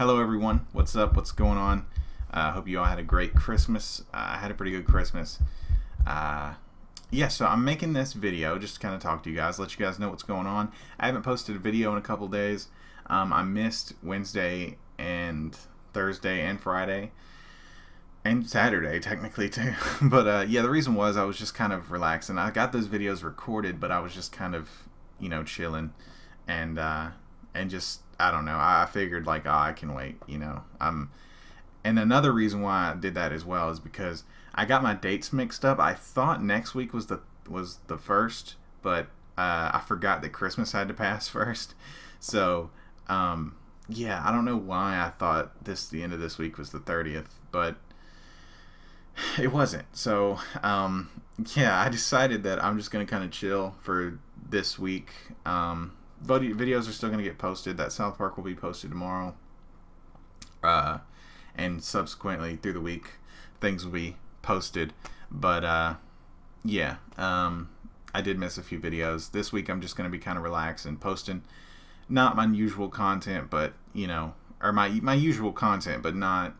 Hello, everyone. What's up? What's going on? I uh, hope you all had a great Christmas. Uh, I had a pretty good Christmas. Uh, yeah, so I'm making this video just to kind of talk to you guys, let you guys know what's going on. I haven't posted a video in a couple days. Um, I missed Wednesday and Thursday and Friday and Saturday technically too. but uh, yeah, the reason was I was just kind of relaxing. I got those videos recorded, but I was just kind of you know chilling and uh, and just I don't know. I figured like oh, I can wait. You know, I'm. And another reason why I did that as well is because I got my dates mixed up. I thought next week was the was the first, but uh, I forgot that Christmas had to pass first. So um, yeah, I don't know why I thought this the end of this week was the thirtieth, but it wasn't. So um, yeah, I decided that I'm just gonna kind of chill for this week. Um, videos are still gonna get posted. That South Park will be posted tomorrow. Uh, and subsequently through the week, things will be posted. But uh, yeah, um, I did miss a few videos. This week I'm just gonna be kind of relaxed and posting not my usual content, but you know, or my my usual content, but not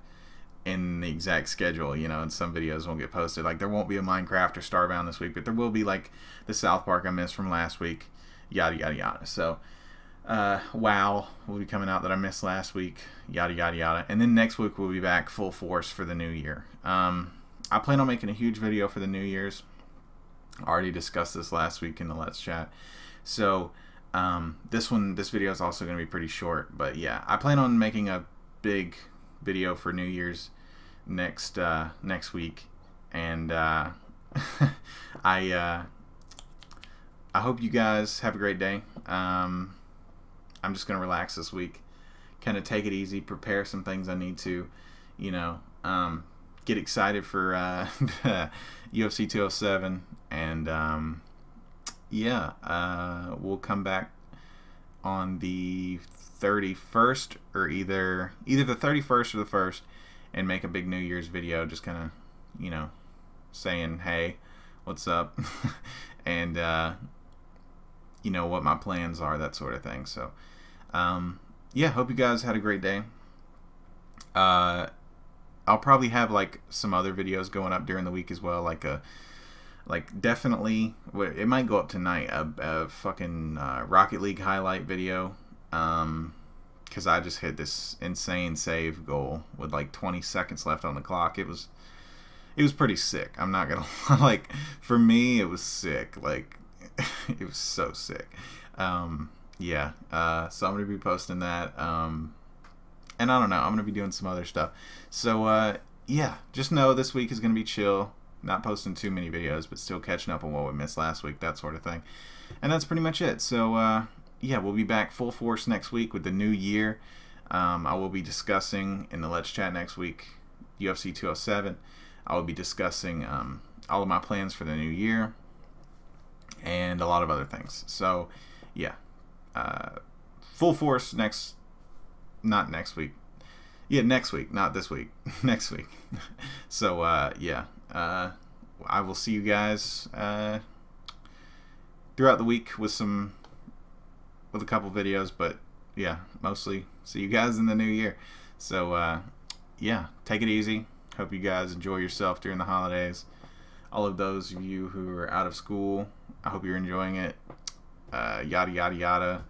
in the exact schedule, you know, and some videos won't get posted. Like there won't be a Minecraft or Starbound this week, but there will be like the South Park I missed from last week, yada yada yada. So uh, WoW will be coming out that I missed last week, yada yada yada. And then next week we'll be back full force for the new year. Um, I plan on making a huge video for the New Year's. I already discussed this last week in the Let's Chat. So um, this one, this video is also going to be pretty short, but yeah, I plan on making a big video for New Year's next uh, next week, and uh, I uh, I hope you guys have a great day. Um, I'm just gonna relax this week, kind of take it easy, prepare some things I need to, you know, um, get excited for uh, UFC 207, and um, yeah, uh, we'll come back on the 31st or either either the 31st or the 1st and make a big New Year's video just kind of, you know, saying, "Hey, what's up?" and uh, you know what my plans are, that sort of thing. So, um, yeah, hope you guys had a great day. Uh, I'll probably have like some other videos going up during the week as well, like a like definitely it might go up tonight a, a fucking uh, Rocket League highlight video um because I just hit this insane save goal with like 20 seconds left on the clock it was it was pretty sick I'm not gonna like for me it was sick like it was so sick um yeah uh so I'm gonna be posting that um and I don't know I'm gonna be doing some other stuff so uh yeah just know this week is gonna be chill not posting too many videos, but still catching up on what we missed last week, that sort of thing. And that's pretty much it. So, uh, yeah, we'll be back full force next week with the new year. Um, I will be discussing in the Let's Chat next week UFC 207. I will be discussing um, all of my plans for the new year and a lot of other things. So, yeah, uh, full force next, not next week. Yeah, next week, not this week. next week. so, uh, yeah, uh, I will see you guys uh, throughout the week with some with a couple videos, but yeah, mostly see you guys in the new year. So uh, yeah, take it easy. Hope you guys enjoy yourself during the holidays. All of those of you who are out of school, I hope you're enjoying it. Uh, yada yada yada.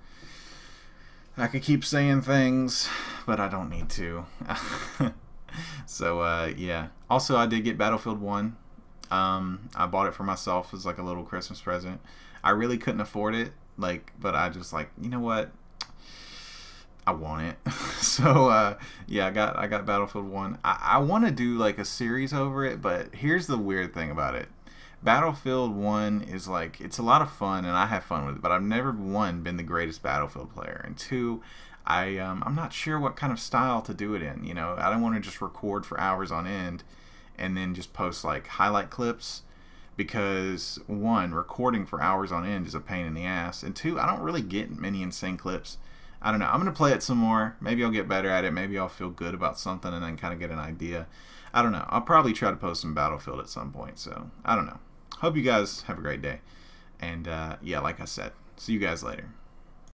I could keep saying things, but I don't need to. so uh, yeah. Also, I did get Battlefield One. Um, I bought it for myself as like a little Christmas present. I really couldn't afford it, like, but I just like, you know what? I want it. so uh, yeah, I got I got Battlefield One. I, I want to do like a series over it, but here's the weird thing about it. Battlefield 1 is like, it's a lot of fun and I have fun with it, but I've never, one, been the greatest Battlefield player, and two, I um, I'm not sure what kind of style to do it in. You know, I don't want to just record for hours on end and then just post like highlight clips because one, recording for hours on end is a pain in the ass, and two, I don't really get many insane clips. I don't know. I'm gonna play it some more. Maybe I'll get better at it. Maybe I'll feel good about something and then kind of get an idea. I don't know. I'll probably try to post some Battlefield at some point. So I don't know. Hope you guys have a great day. And uh, yeah, like I said, see you guys later.